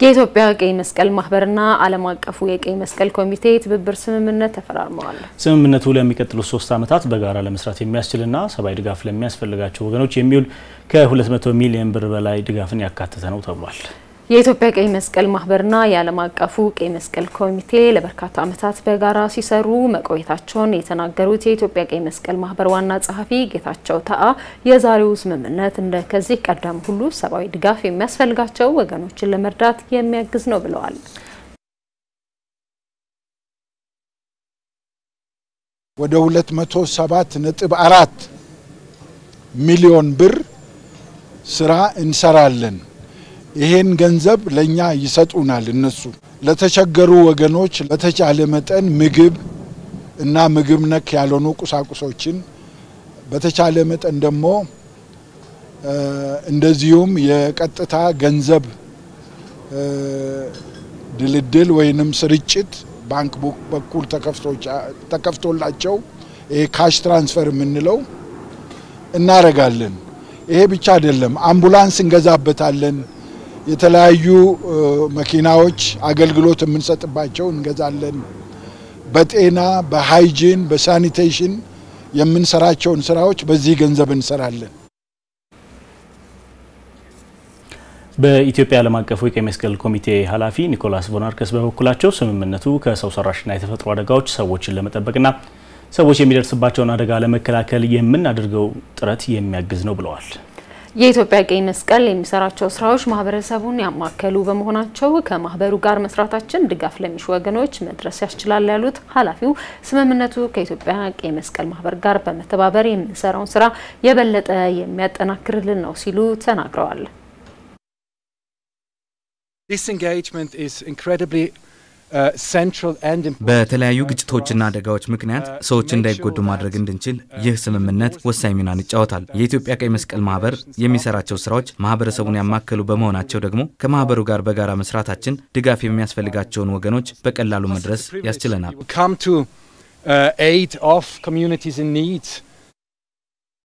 የኢትዮጵያ ቀይ መስቀል ማህበርና ዓለም አቀፉ የቀይ መስቀል ኮሚቴ ትብብር ስምምነት ተፈራርመዋል። ስምምነቱ ለሚቀጥሉት ሶስት ዓመታት በጋራ ለመስራት የሚያስችልና ሰብአዊ ድጋፍ ለሚያስፈልጋቸው ወገኖች የሚውል ከ200 ሚሊዮን ብር በላይ ድጋፍን ያካተተ ነው ተብሏል። የኢትዮጵያ ቀይ መስቀል ማህበርና የዓለም አቀፉ ቀይ መስቀል ኮሚቴ ለበርካታ ዓመታት በጋራ ሲሰሩ መቆየታቸውን የተናገሩት የኢትዮጵያ ቀይ መስቀል ማህበር ዋና ጸሐፊ ጌታቸው ተአ የዛሬው ስምምነት እንደ ከዚህ ቀደም ሁሉ ሰብአዊ ድጋፍ የሚያስፈልጋቸው ወገኖችን ለመርዳት የሚያግዝ ነው ብለዋል። ወደ 207 ነጥብ አራት ሚሊዮን ብር ስራ እንሰራለን። ይሄን ገንዘብ ለኛ ይሰጡናል። እነሱ ለተቸገሩ ወገኖች በተቻለ መጠን ምግብ እና ምግብ ነክ ያልሆኑ ቁሳቁሶችን በተቻለ መጠን ደግሞ እንደዚሁም የቀጥታ ገንዘብ ድልድል ወይንም ስርጭት bank book በኩል ተከፍቶላቸው ይሄ cash transfer የምንለው እናረጋለን። ይሄ ብቻ አይደለም፣ አምቡላንስ እንገዛበታለን። የተለያዩ መኪናዎች አገልግሎት የምንሰጥባቸው እንገዛለን። በጤና በ hygiene በ sanitation የምንሰራቸውን ስራዎች በዚህ ገንዘብ እንሰራለን። በኢትዮጵያ ዓለም አቀፉ የቀይ መስቀል ኮሚቴ ኃላፊ ኒኮላስ ቮናርከስ በበኩላቸው ስምምነቱ ከሰው ሰራሽና የተፈጥሮ አደጋዎች ሰዎችን ለመጠበቅና ሰዎች የሚደርስባቸውን አደጋ ለመከላከል የምናደርገው ጥረት የሚያግዝ ነው ብለዋል። የኢትዮጵያ ቀይ መስቀል የሚሰራቸው ስራዎች ማህበረሰቡን ያማከሉ በመሆናቸው ከማህበሩ ጋር መስራታችን ድጋፍ ለሚሹ ወገኖች መድረስ ያስችላል ያሉት ኃላፊው ስምምነቱ ከኢትዮጵያ ቀይ መስቀል ማህበር ጋር በመተባበር የምንሰራውን ስራ የበለጠ የሚያጠናክርልን ነው ሲሉ ተናግረዋል። በተለያዩ ግጭቶችና አደጋዎች ምክንያት ሰዎች እንዳይጎዱ ማድረግ እንድንችል ይህ ስምምነት ወሳኝ ሚናን ይጫወታል። የኢትዮጵያ ቀይ መስቀል ማህበር የሚሰራቸው ስራዎች ማህበረሰቡን ያማከሉ በመሆናቸው ደግሞ ከማህበሩ ጋር በጋራ መስራታችን ድጋፍ የሚያስፈልጋቸውን ወገኖች በቀላሉ መድረስ ያስችለናል።